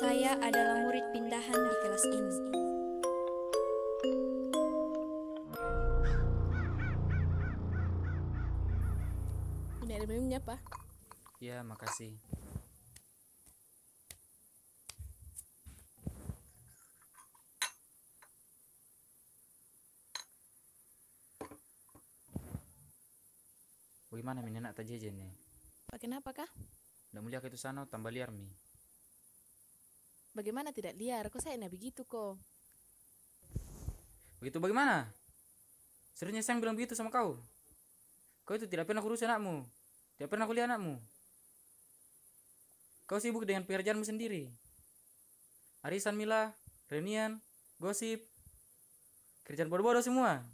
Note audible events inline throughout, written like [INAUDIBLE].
Saya adalah murid pindahan di kelas ini. Ini ada minumnya, Pak. Ya, makasih. Bagaimana min enak tajejen nih? Pak, kenapa kah? Nggak mulia ke itu sana tambah liar mi. Bagaimana tidak liar? Kok saya enak begitu kok? Begitu bagaimana? Sebenarnya saya bilang begitu sama kau. Kau itu tidak pernah kurus anakmu. Tidak pernah kuliah anakmu. Kau sibuk dengan pekerjaanmu sendiri. Arisan Mila, Renian, gosip. Kerjaan bodoh-bodoh semua.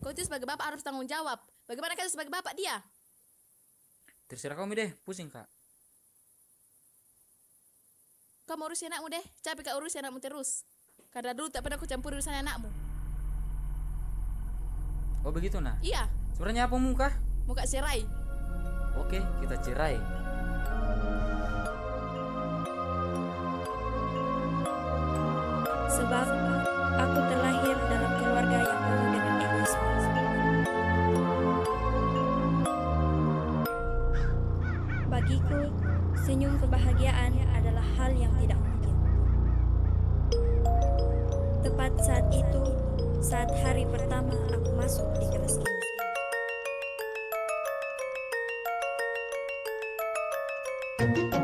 Kau itu sebagai bapak harus tanggung jawab. Bagaimana kau sebagai bapak dia? Terserah kau deh, pusing kak. Kau mau urusin anakmu deh. Capek kau urusin anakmu terus. Karena dulu tak pernah aku campur urusan anakmu. Oh begitu nah. Iya, Sebenarnya apa muka? muka serai. Oke, kita cerai. Sebab hal yang tidak mungkin. Tepat saat itu, saat hari pertama aku masuk di kelas ini. Selamat pagi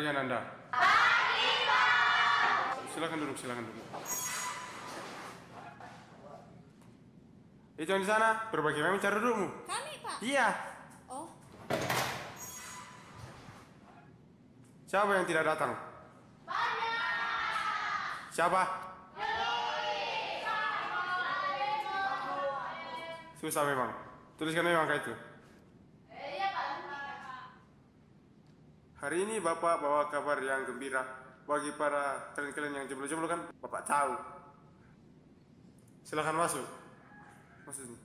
Pagi Pak. Silakan duduk, silakan duduk. Itu yang di sana, berbagi memang cara dudukmu. Kami, Pak. Iya. Oh, Siapa yang tidak datang? Siapa? Susah memang. Tuliskan memang angka itu. Hari ini Bapak bawa kabar yang gembira bagi para kalian-kalian yang jomblo-jomblo kan Bapak tahu. Silakan masuk. Masuk sini.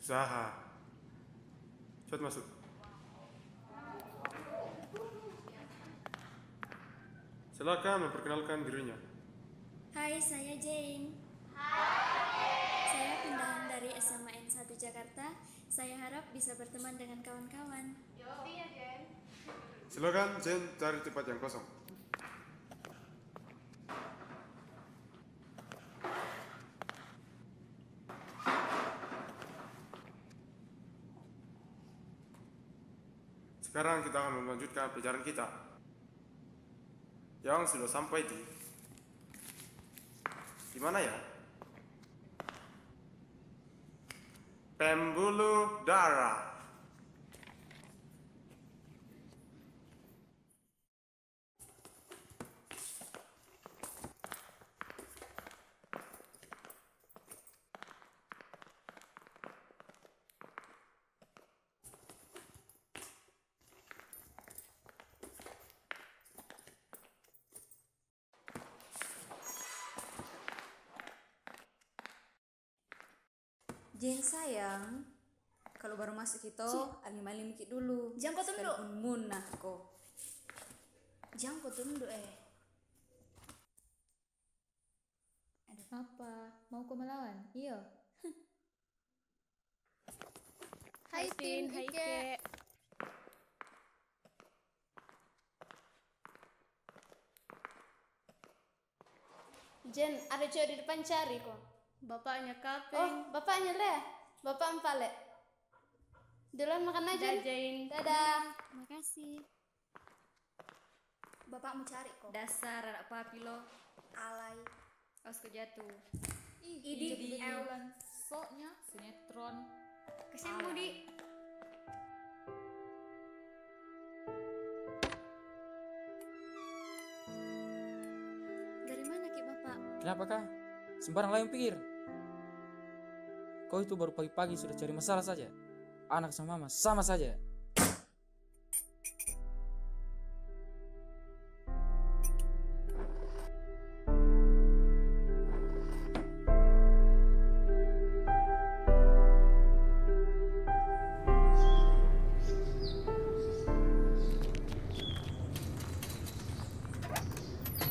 Zaha. Cepat masuk. Silakan memperkenalkan dirinya. hai saya Jane. Hai. Saya pindahan dari SMA N1 Jakarta. Saya harap bisa berteman dengan kawan-kawan. Silakan Jen cari tempat yang kosong. Sekarang kita akan melanjutkan pelajaran kita. Yang sudah sampai di di mana ya? Pembuluh darah. Sayang, kalau baru masuk itu, alim-alim mikir dulu. Jangan kau tunduk. Munah kok. Jangan kau tunduk eh. Apa? Mau kau melawan? Iya. [LAUGHS] Hai Tin, hai Ike. Jen, ada cewek di depan cari kok. Bapaknya kape. Oh, bapaknya le. Bapak empale. Duluan makan aja. Jajain. Dadah. Makasih. Bapakmu cari kok. Dasar anak papi lo, Alay. awas kau jatuh. Idi Ewan Soknya sinetron Kasihan Budi. Dari mana Ki Bapak? Kenapa kah? Sembarang lain pikir. Kau itu baru pagi-pagi sudah cari masalah saja. Anak sama mama sama saja.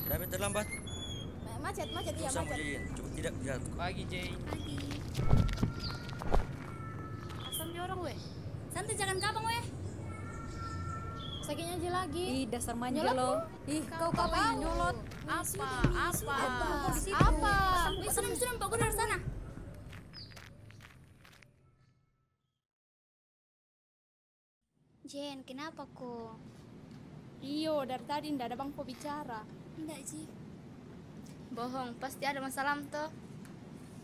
Kenapa terlambat? Ma- Macet, macet iya macet. Cukup tidak lihat. Pagi, Jane. Pagi. Asam dia orang weh. Santai jangan kapang weh. Sakitnya aja lagi. Ih, dasar manja Nyolot lo. Ih, kau kau yang nyolot. Apa? Apa? Situ. Apa? Wih, sudah sudah Pak Gue dari sana. Jen, kenapa kok? Iyo, dari tadi ndak ada bangku bicara. Enggak, Ji. Bohong, pasti ada masalah tuh.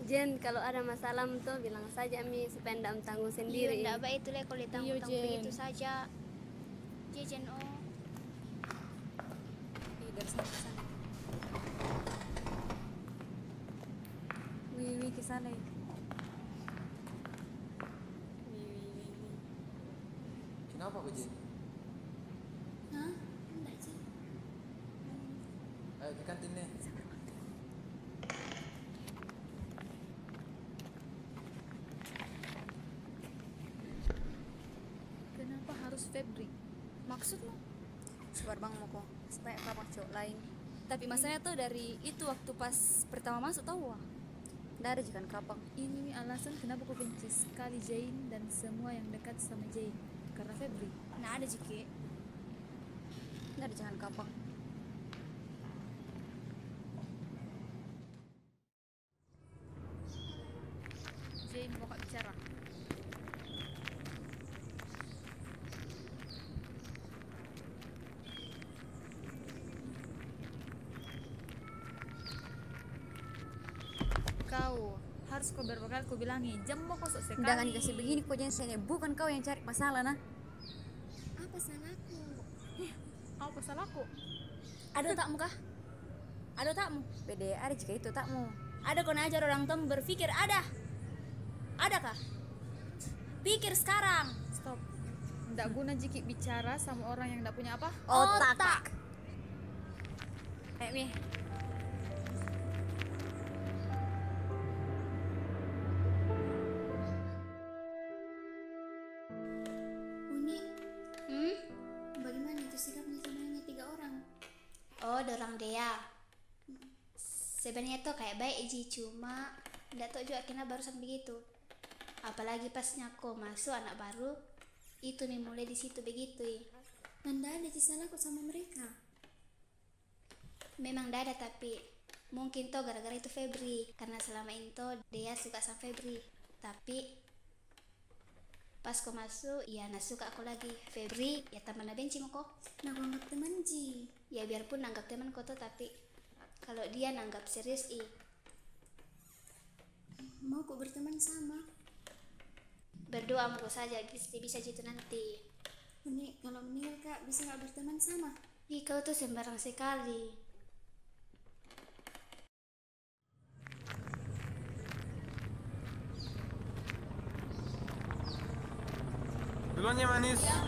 Jen, kalau ada masalah tuh bilang saja Mi supaya ndak tanggung Iya, sendiri. enggak baik itu lah kalau Iya, ditanggung-tanggung Jen. begitu saja. Ji, Jen, oh. Ih, dari sana ke sana. Wih, wih, ke sana. ya. Kenapa kau Jin? Hah? Enggak, Ji. Ayo ke kantin nih. Kenapa harus Febri? Maksudmu? Sebar bang mau kok. Supaya kapang cowok lain. Tapi masalahnya tuh dari itu waktu pas pertama masuk tahu wah. Ada jikan kapang. Ini alasan kenapa kau benci sekali Jain dan semua yang dekat sama Jain. Karena Febri. Nah ada. Nggak ada jikan kapang. Jane mau kak bicara. Kau harus kau berapa kali kau bilangi jam mau kosong sekali. Jangan dikasih begini kok jensennya. Bukan kau yang cari masalah nah. Apa salahku? Apa salahku? Ada takmu kah? Ada takmu? Bede ada jika itu takmu. Ada kau ajar orang tua berpikir ada. Ada kah? Pikir sekarang. Stop. Nggak guna jiki bicara sama orang yang nggak punya apa? Otak. Eh, Uni, Hmm? bagaimana itu sikapnya sebenarnya tiga orang? Oh, dorang dia. Sebenarnya tuh kayak baik Ji, cuma nggak tahu juga kenapa barusan begitu. Apalagi pasnya aku masuk anak baru, itu nih mulai di situ begitu. ya. Anda ada salahku sama mereka. Memang nggak ada tapi mungkin tuh gara-gara itu Febri karena selama itu dia suka sama Febri tapi pas kau masuk ya nak suka aku lagi Febri ya teman benci mau kok Nah, anggap teman Ji. ya biarpun nanggap teman kau tuh tapi kalau dia nanggap serius ih Mau kok berteman sama? berdoa mau saja bisa bisa gitu nanti Uni, kalau meninggal kak bisa nggak berteman sama? ih kau tuh sembarang sekali Duluan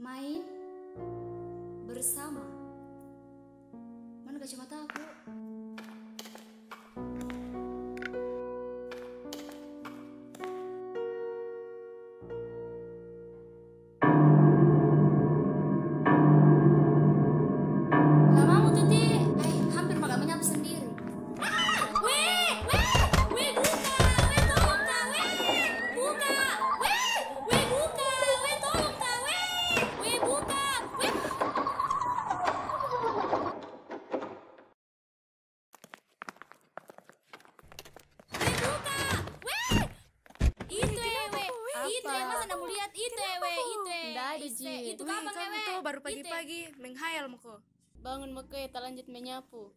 Main bersama. Mana kacamata aku? Pagi-pagi menghayal muko. Bangun meke, tak lanjut menyapu.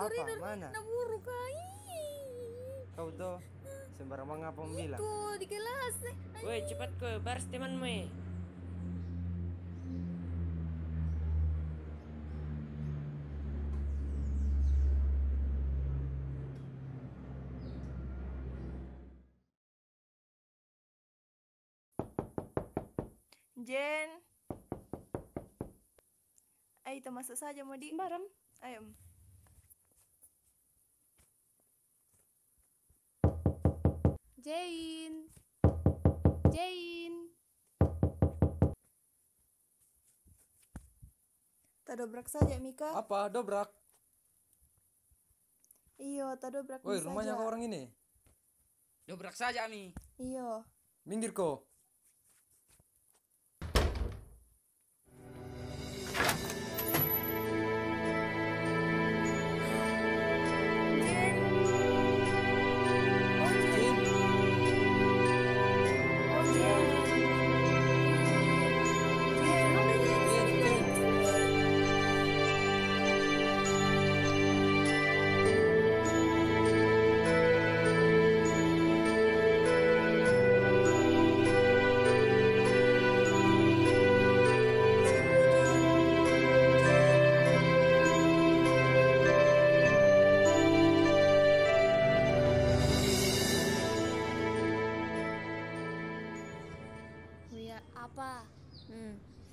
Apa? Mana? naburu kai. Kau tuh sembarang mengapa bilang? Tuh di kelas. Woi cepat ke baris temanmu eh. Jen. Ayo kita masuk saja mau di bareng. Ayo. Jane. Jane. Tak dobrak saja Mika. Apa? Dobrak? Iyo, tak dobrak Woi, rumahnya kau orang ini. Dobrak saja Mi. Iyo. Minggir kau.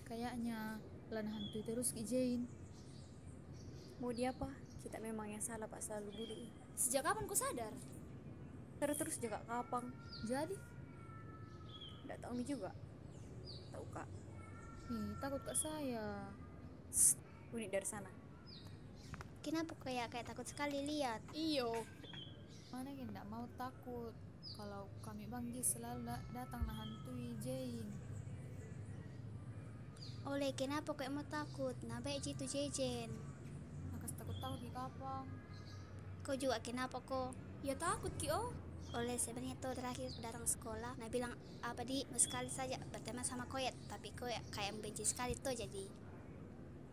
Kayaknya lana hantu terus Ki Jane. Mau dia apa? Kita memang yang salah Pak selalu budi. Sejak kapan kau sadar? Terus-terus juga kapang. Jadi, Tidak tahu Mi juga. Tahu kak. ih takut kak saya. Unik dari sana. Kenapa kayak kayak takut sekali lihat? Iyo. Mana yang tidak mau takut kalau kami banggi selalu da- datang nah hantui Jane. Oleh kenapa kayak mau takut? Nabe itu jejen. Nakas takut-takut di kapang. Kau juga kenapa kok? Ya takut Ki oh. Oleh sebenarnya tuh terakhir datang sekolah, nah bilang apa di sekali saja berteman sama koyet, tapi koyet kayak membenci sekali tuh jadi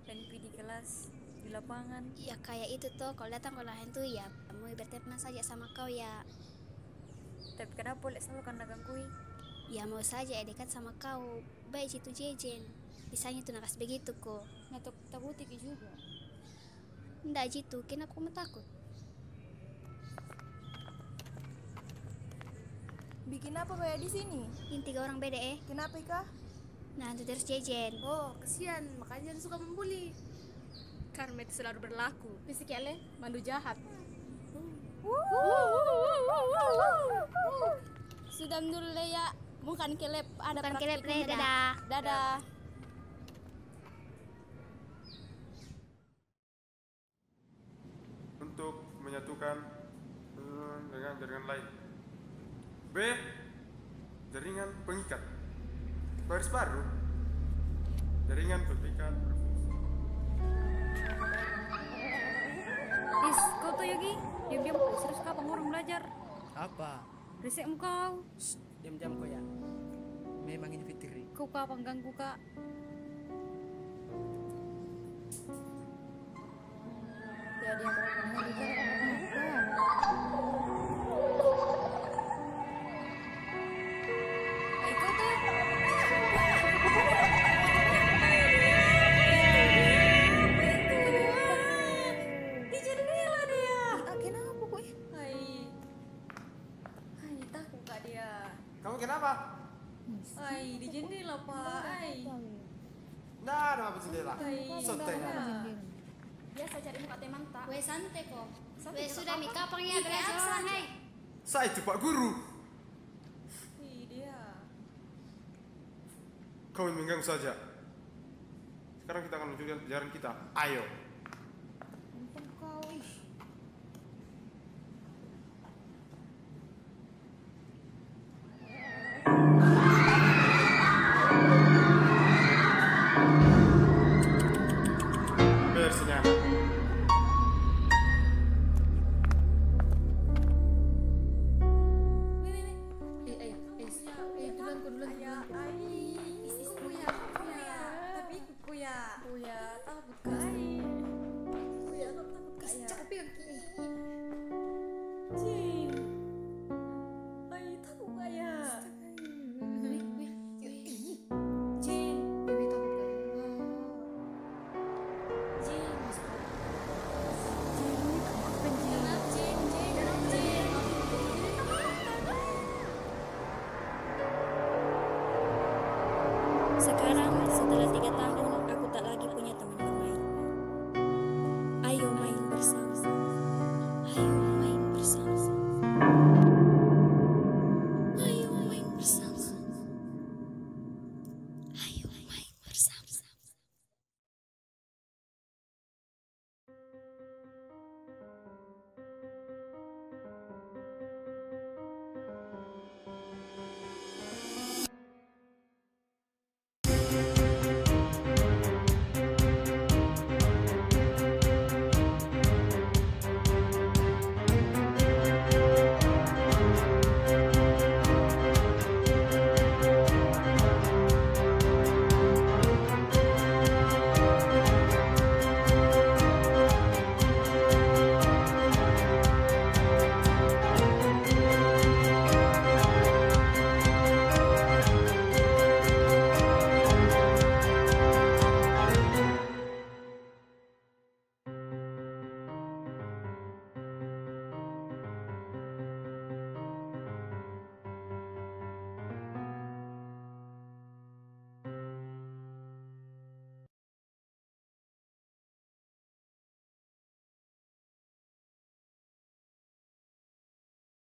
Dan pi di kelas, di lapangan. ya kayak itu tuh kalau datang kalau hantu ya mau berteman saja sama kau ya Tapi kenapa boleh selalu kanda gangkui? ya mau saja ya dekat sama kau baik itu jejen bisanya tuh nakas begitu kok Nah, tak takuti Ki juga. ndak gitu kenapa kamu takut Bikin apa kayak di sini? ini tiga orang beda eh Kenapa Ika? nah itu terus jejen Oh, kesian. Makanya dia suka membuli. Karma itu selalu berlaku. Fisik ele, mandu jahat. sudah dulu ya Bukan kelep, ada bukan kelep deh dadah Dadah. Menyatukan Hmm, dengan jaringan lain. B. Jaringan pengikat. Baris baru. Jaringan pengikat berfungsi. Is, kau tuh Yogi, diam-diam serius kapan orang belajar? Apa? Risik kau. Diam-diam kau ya. Memang ini Fitri. Kau kapan ganggu kak? Dia dia hai. Saya itu Pak Guru. Dia. Kau yang mengganggu saja. Sekarang kita akan menunjukkan pelajaran kita. Ayo.